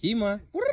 Тима, ура!